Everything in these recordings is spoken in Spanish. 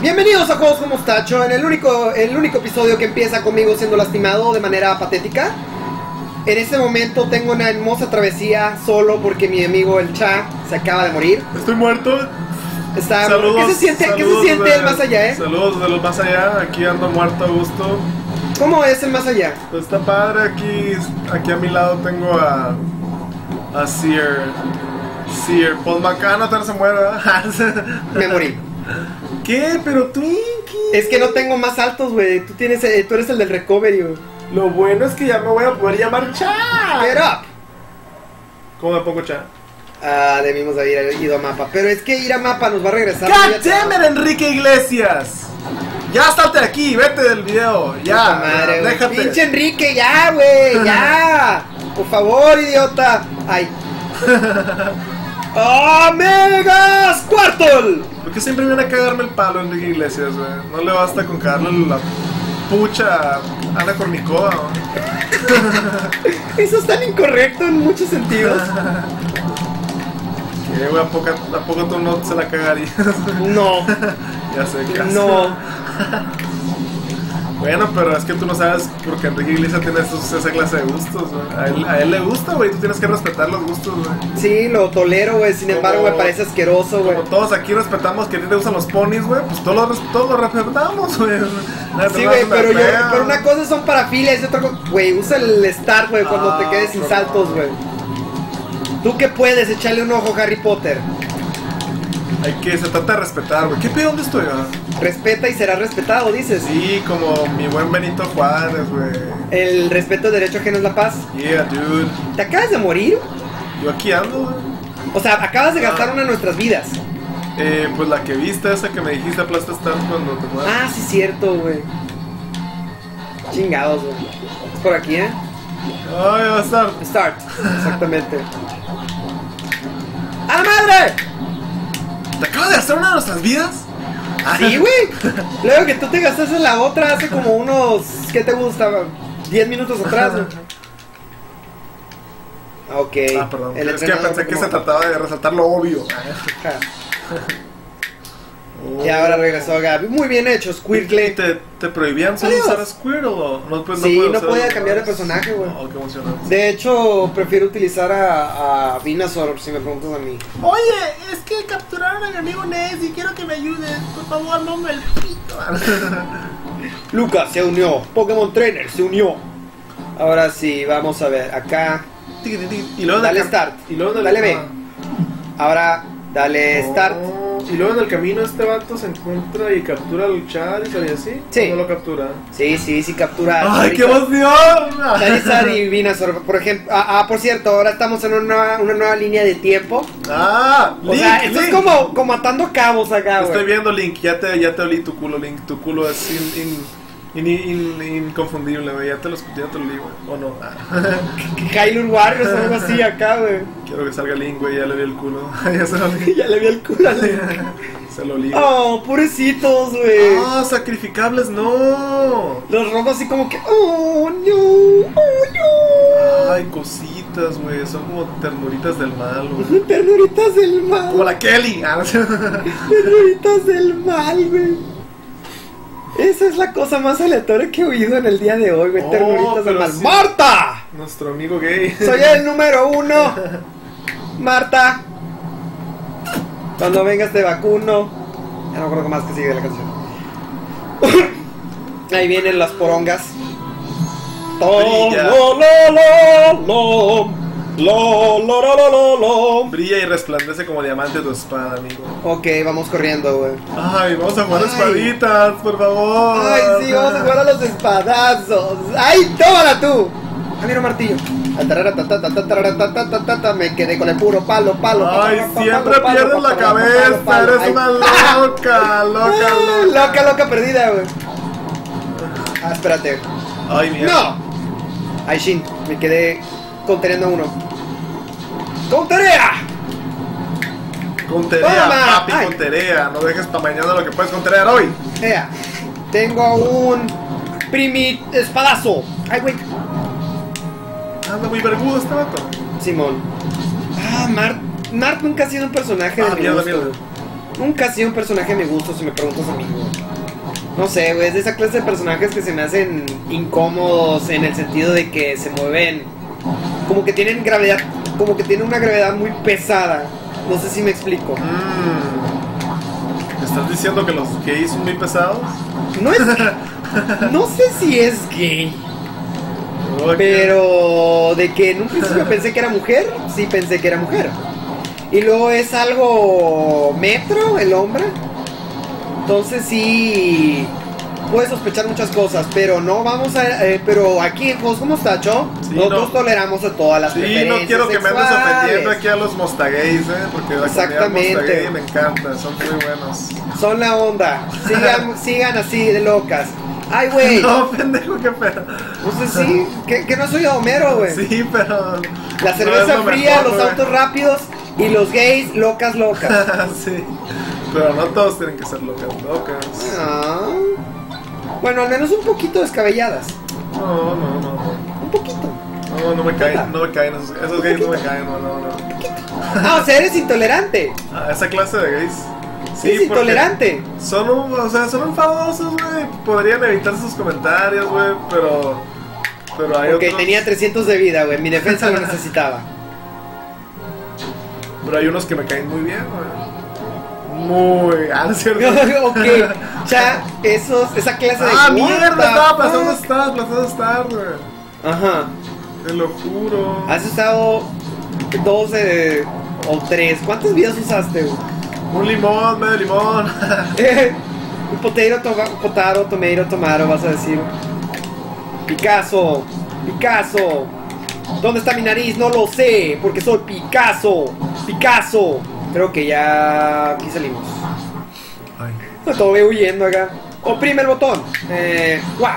Bienvenidos a Juegos como Mostacho, en el único, el único episodio que empieza conmigo siendo lastimado de manera patética. En este momento tengo una hermosa travesía solo porque mi amigo el Cha se acaba de morir. Estoy muerto. Está, Saludos. ¿Qué se siente, ¿qué se siente de- el más allá, eh? Saludos de los más allá. Aquí ando muerto a gusto. ¿Cómo es el más allá? Pues está padre. Aquí, aquí a mi lado tengo a. A Seer. Seer. Paul McCann no se muera. Me morí. ¿Qué? Pero Twinkie. Es que no tengo más altos, güey. Tú, tienes, eh, tú eres el del recovery, güey. Lo bueno es que ya me voy a poder llamar Cha. Get up. ¿Cómo me pongo Cha? Ah, debimos de haber ido a mapa. Pero es que ir a mapa nos va a regresar. it, Enrique Iglesias. Ya salte de aquí, vete del video. Ya, madre, déjate. Pinche Enrique, ya, güey, ya. Por favor, idiota. Ay. ¡Omega Squirtle! ¿Por qué siempre viene a cagarme el palo Enrique Iglesias, güey? No le basta con cagarle la pucha a Ana Kornikova. Eso es tan incorrecto en muchos sentidos. Que, güey, ¿a poco, ¿a poco tú no se la cagarías? No, ya sé que no. Bueno, pero es que tú no sabes porque Enrique Iglesias tiene esos- esa clase de gustos, güey. A él, a él le gusta, güey. Tú tienes que respetar los gustos, güey. Sí, lo tolero, güey. Sin embargo, me parece asqueroso, güey. Como todos aquí respetamos que a ti te gustan los ponis, güey, pues todos lo, res- todos lo respetamos, güey. Sí, güey, pero yo, pero una cosa son parafilias y otra cosa, güey, usa el start, güey, cuando Ah, te quedes sin saltos, güey. ¿Tú qué puedes? Echarle un ojo a Harry Potter. Hay que, se trata de respetar, güey. ¿Qué pedo dónde estoy, ah? Respeta y será respetado, dices. Sí, como mi buen Benito Juárez, güey. El respeto al derecho ajeno es la paz. Yeah, dude. ¿Te acabas de morir? Yo aquí ando, güey. O sea, acabas de gastar Ah. una de nuestras vidas. Eh, pues la que viste, esa que me dijiste aplasta estar cuando te mueras. Ah, sí, cierto, güey. Chingados, güey. Es por aquí, ¿eh? Ay, va a estar. Start. Exactamente. ¡A la madre! ¿Te acabas de gastar una de nuestras vidas? Sí, güey. Luego que tú te gastaste la otra hace como unos. ¿Qué te gusta? 10 minutos atrás, güey. Ok. Ah, perdón. El es que pensé que como- se trataba de resaltar lo obvio. Ja. Y ahora regresó Gaby. Muy bien hecho, Squirtle. ¿Te, te prohibían solo Adiós. usar a Squirtle o no, pues, Sí, no podía cambiar de personaje, güey. Oh, qué emocionante. De hecho, prefiero utilizar a, a Venusaur si me preguntas a mí. Oye, que capturaron a mi amigo Ness y quiero que me ayudes. Por favor, no me el pito. Lucas se unió. Pokémon Trainer se unió. Ahora sí, vamos a ver. Acá. y luego en Dale start. Y luego en el Dale B. ah. Ahora, dale start. Y luego en el camino este vato se encuentra y captura al Charizard y así. Sí. ¿O No lo captura. Sí, sí, sí, captura. ¡Ay, qué emoción! Charizard y Venusaur, por ejemplo. Ah, ah, por cierto, ahora estamos en una, una nueva línea de tiempo. ¡Ah! O sea, Link, esto es como, como atando cabos acá, Estoy güey. viendo Link, ya te, ya te olí tu culo, Link. Tu culo es in- in- in- in- inconfundible, güey. Ya te lo escuché, ya te lo olí, güey. ¿O no? Hyrule Warriors o algo así acá, güey. Quiero que salga Link, güey. Ya le vi el culo. ya se lo. Ya le vi el culo Link. se lo olí. Oh, pobrecitos, güey. ¡Ah, sacrificables! ¡No! Los rojos así como que, oh, no, oh, no. Ay, cositas, güey. Son como ternuritas del mal, güey. Ternuritas del mal. Como la Kelly. Ternuritas del mal, güey. Esa es la cosa más aleatoria que he oído en el día de hoy, güey. Oh, pero mal. sí. ¡Marta! Nuestro amigo gay. Soy el número uno. Marta. Cuando vengas te vacuno. Ya no me acuerdo más que sigue de la canción. Ahí vienen las porongas. To- Brilla. lo, lo, lo, lo. Lo, lo, lo, lo. Brilla y resplandece como diamante tu espada, amigo. Ok, vamos corriendo, güey. Ay, vamos a jugar Ay. espaditas, por favor. Ay, sí, vamos a jugar a los espadazos. ¡Ay, tómala tú! Ah, mira martillo. Me quedé con el puro palo, palo. Ay, siempre palo, pierdes palo, la palo, cabeza, palo, palo. eres Ay. una loca, loca, loca. Loca, loca perdida, güey. Ah, espérate. Ay, mierda. ¡No! Ay, Shin, me quedé conteniendo a uno. ¡Conterea! Conterea, papi, Ay. conterea. No dejes para mañana lo que puedes conterear hoy. Ea, tengo un primi espadazo. Ay, güey. Anda muy vergudo este vato. Simón. Ah, Mart. Mart nunca ha sido un personaje de Ah, mi mierda, gusto. Nunca ha sido un personaje de mi gusto, si me preguntas a mí. No sé, güey, es de esa clase de personajes que se me hacen incómodos en el sentido de que se mueven como que tienen gravedad, como que tienen una gravedad muy pesada. No sé si me explico. Mm. ¿Estás diciendo que los gays son muy pesados? No es no sé si es gay, pero de que en un principio pensé que era mujer, sí pensé que era mujer. Y luego es algo metro el hombre. Entonces sí puedes sospechar muchas cosas, pero no vamos a eh, pero aquí en Juegos como Tacho, Sí, nosotros no. toleramos a todas las Sí, preferencias no quiero que me andes sexuales. ofendiendo aquí a los mostagueis, ¿eh? Porque la Exactamente. me encanta, son muy buenos. Son la onda. Sigan, sigan así de locas. Ay, güey. No. No, pendejo, qué pedo. sé si. Que, que no soy Homero, güey. Sí, pero. La no cerveza es lo fría, mejor, los güey. autos rápidos y los gays locas locas. sí. Pero no todos tienen que ser locas, locas. Ah. Bueno, al menos un poquito descabelladas. No, no, no. Un poquito. No, no me caen, no me caen esos, esos gays no me caen, no, no, no. Ah, o sea, eres intolerante. Ah, esa clase de gays. Sí, es intolerante. Son, un- o sea, son enfadosos, güey. Podrían evitar sus comentarios, güey, pero. Pero hay Ok, otros. tenía 300 de vida, güey. Mi defensa lo necesitaba. Pero hay unos que me caen muy bien, güey. Muy. Ah, ¿no es cierto? ok, ya, esos, esa clase de. Ah, mierda, estaba aplazando Star, aplazando Star, güey. Ajá. Te lo juro. Has usado dos eh, o tres. ¿Cuántas vidas usaste, güey? Un limón, medio limón. Un potero, toma, potaro, tomeiro, tomaro, vas a decir. Picasso, Picasso. ¿Dónde está mi nariz? No lo sé, porque soy Picasso, Picasso. Creo que ya aquí salimos. Ay. Todo veo huyendo acá. Oprime el botón. Eh, ¡guau!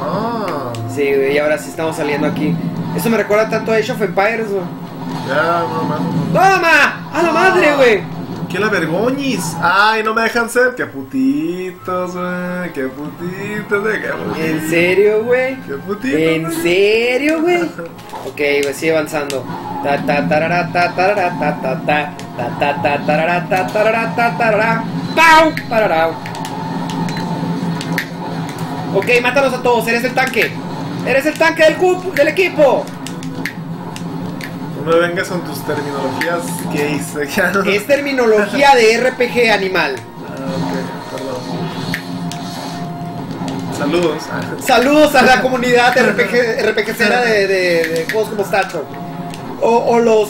Ah, Sí, güey, y ahora sí estamos saliendo aquí. Eso me recuerda tanto a Age of Empires, güey. ya, no, mano. ¡Toma! ¡A la madre, güey! ¿Qué la vergoñis? Ay, no me dejan ser. Qué putitos, güey. Qué putitos, güey. Qué putitos. ¿En serio, güey? Qué putitos. ¿En güey. serio, güey? Ok, güey, sigue avanzando. Ta ta tarara ta tarara ta ta ta ta Ok, mátalos a todos, eres el tanque. Eres el tanque del, del equipo. No me vengas con tus terminologías gays. Es terminología de RPG animal. Ah, ok, perdón. Saludos. Saludos a la comunidad RPG, RPGcera de, de, de juegos como Stacho. O, o los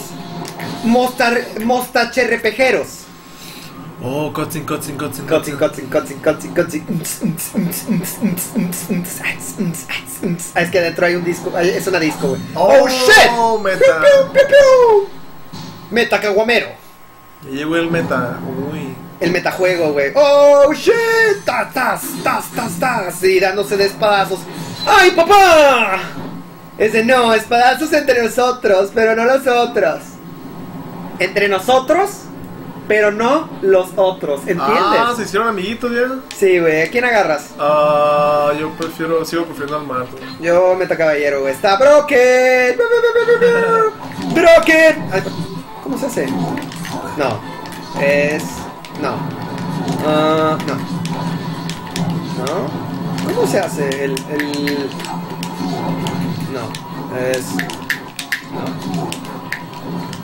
mostar, mostache RPGeros. Oh, cutscene, cutscene, cutscene. Cutscene, cutscene, cutscene, cutscene, cutscene. Ah, es que adentro hay un disco, hay- es una disco, güey. Oh, ¡Oh, shit! meta. Piu, piu, piu, piu. Meta caguamero. Ya llegó el meta. Uy. El metajuego, güey. ¡Oh, shit! ¡Tas, tas, tas, tas, tas! Y dándose de espadazos. ¡Ay, papá! Es de no, espadazos entre nosotros, pero no los otros. Entre nosotros, pero no los otros. ¿Entiendes? Ah, se hicieron amiguitos ya. Sí, güey. ¿A quién agarras? Ah, yo prefiero, sigo prefiriendo al Marto. Yo, meta caballero, güey. Está broken. Broken. Ay, ¿Cómo se hace? No. Es. No. Ah, no. ¿No? ¿Cómo se hace? El. el... No. Es. No.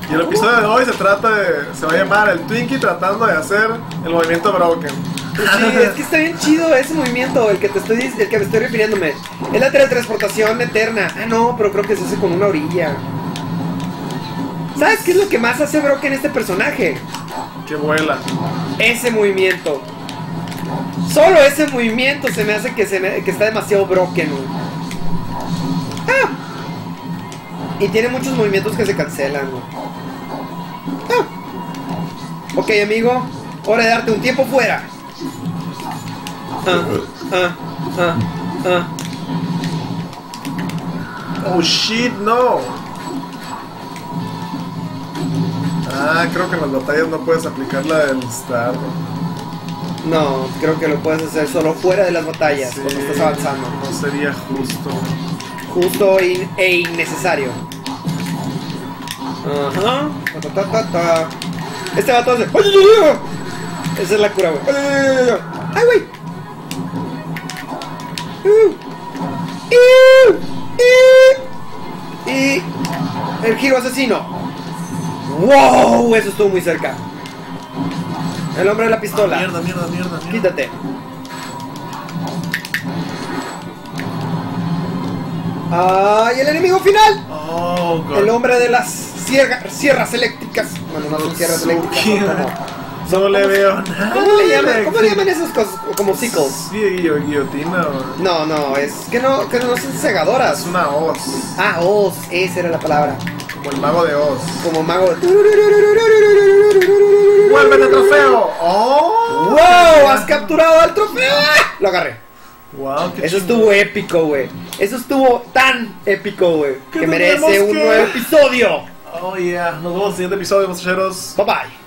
Y el episodio de hoy se trata de. Se va a llamar el Twinkie tratando de hacer el movimiento Broken. Sí, es que está bien chido ese movimiento, el que te estoy, el que me estoy refiriéndome. Es la teletransportación eterna. Ah, no, pero creo que se hace con una orilla. ¿Sabes qué es lo que más hace Broken este personaje? Que vuela. Ese movimiento. Solo ese movimiento se me hace que, se me- que está demasiado broken. Y tiene muchos movimientos que se cancelan. güey. Ah. Ok, amigo. Hora de darte un tiempo fuera. Ah, ah. Oh shit, no. Ah, creo que en las batallas no puedes aplicar la del Star. No, creo que lo puedes hacer solo fuera de las batallas Sí, cuando estás avanzando. No sería justo. Justo in- e innecesario. Ajá. Este vato hace. ¡Ay, ay, ay! Esa es la cura, güey. Ay, ay, ay, ay. ¡Ay, güey! Uh. Uh. Uh. Y el giro asesino. ¡Wow! Eso estuvo muy cerca. El hombre de la pistola. Ah, mierda, mierda, mierda, mierda. Quítate. ¡Ay, el enemigo final! Oh, God. El hombre de las sierra- sierras eléctricas. Bueno, no son sierras eléctricas. No le veo nada. ¿Cómo le llaman, ¿cómo le llaman esas cosas? Como sickles. Sí, guillo- guillotina. o- No, no, es que no, que no son segadoras. Es una hoz. Ah, Oz, esa era la palabra. Como el mago de Oz. Como mago. ¡Vuelve el trofeo! ¡Oh! ¡Wow! ¡Has capturado al trofeo! ¡Ah! Lo agarré. ¡Wow! qué Eso estuvo épico, güey. Eso estuvo tan épico, güey. Que merece un que- nuevo episodio. Oh, yeah. Nos vemos en el siguiente episodio, mostacheros. Bye bye.